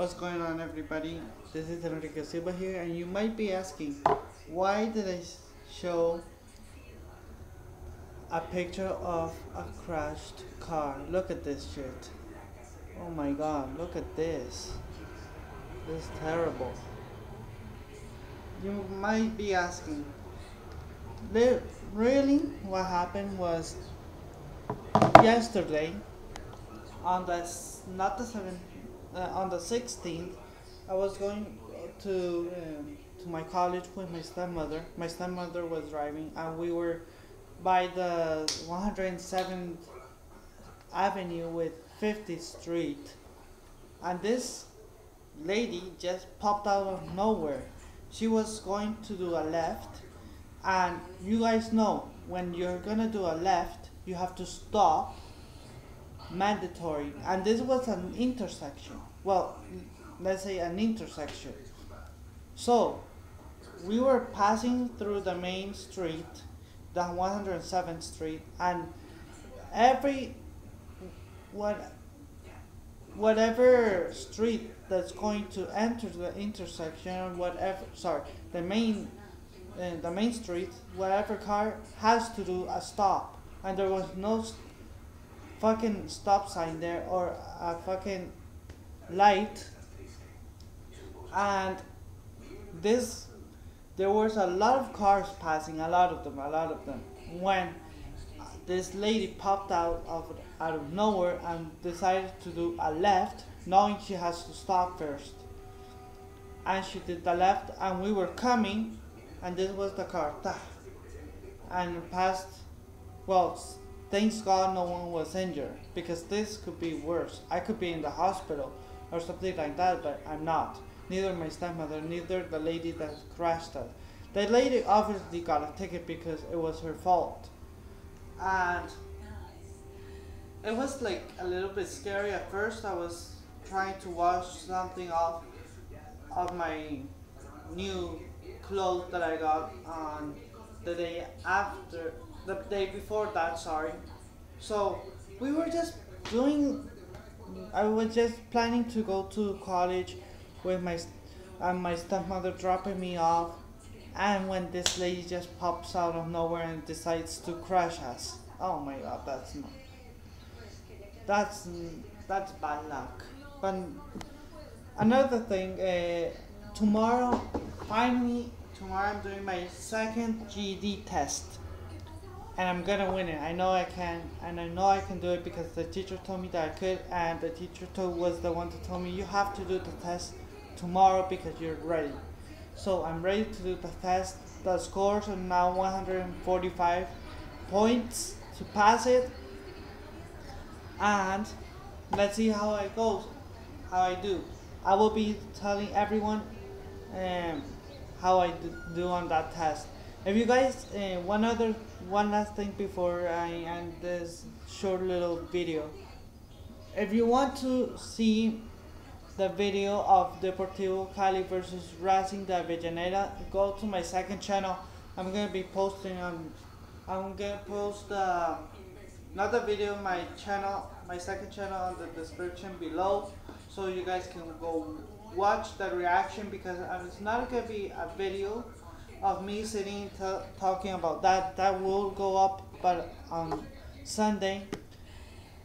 What's going on, everybody? This is Enrique Silva here, and you might be asking, why did I show a picture of a crashed car? Look at this shit. Oh my god, look at this. This is terrible. You might be asking, really? What happened was yesterday on the not the 7th uh, on the 16th, I was going to um, to my college with my stepmother. My stepmother was driving, and we were by the 107th Avenue with 50th Street, and this lady just popped out of nowhere. She was going to do a left, and you guys know when you're gonna do a left, you have to stop mandatory and this was an intersection. Well let's say an intersection. So we were passing through the main street the 107th street and every what whatever street that's going to enter the intersection whatever sorry the main uh, the main street whatever car has to do a stop and there was no fucking stop sign there or a fucking light. And this there was a lot of cars passing a lot of them a lot of them when this lady popped out of out of nowhere and decided to do a left knowing she has to stop first. And she did the left and we were coming and this was the car and passed well Thanks God no one was injured because this could be worse. I could be in the hospital or something like that, but I'm not. Neither my stepmother, neither the lady that crashed us. The lady obviously got a ticket because it was her fault. And it was like a little bit scary at first. I was trying to wash something off of my new clothes that I got on the day after the day before that, sorry. So we were just doing. I was just planning to go to college with my and my stepmother dropping me off, and when this lady just pops out of nowhere and decides to crash us. Oh my god, that's not. That's that's bad luck. But another thing, uh, tomorrow, finally, tomorrow I'm doing my second GED test and I'm gonna win it. I know I can, and I know I can do it because the teacher told me that I could, and the teacher told was the one to tell me you have to do the test tomorrow because you're ready. So I'm ready to do the test. The scores are now 145 points to pass it, and let's see how it goes, how I do. I will be telling everyone um, how I do on that test. If you guys, uh, one other, one last thing before I end this short little video. If you want to see the video of Deportivo Cali versus Racing de Avellaneda, go to my second channel. I'm gonna be posting on, I'm gonna post uh, another video my channel, my second channel on the description below, so you guys can go watch the reaction because it's not gonna be a video of me sitting talking about that. That will go up, but on Sunday.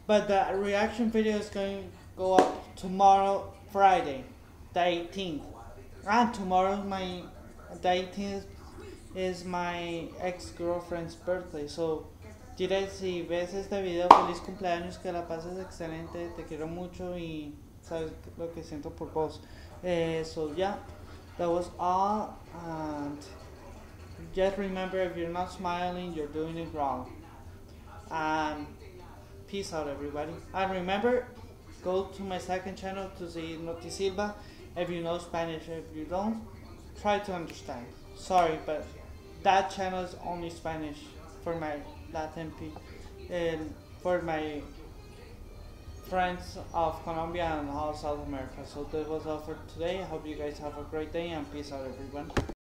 But the reaction video is going to go up tomorrow, Friday, the 18th. And tomorrow, my the 18th is my ex girlfriend's birthday. So, Jire, si ves este video, feliz cumpleaños, que la pases excelente, te quiero mucho y sabes lo que siento por vos. Eh, so, yeah, that was all. And just remember if you're not smiling, you're doing it wrong. And peace out, everybody. And remember, go to my second channel to see Notisilva if you know Spanish. If you don't, try to understand. Sorry, but that channel is only Spanish for my Latin people and um, for my friends of Colombia and all South America. So that was all for today. I hope you guys have a great day and peace out, everyone.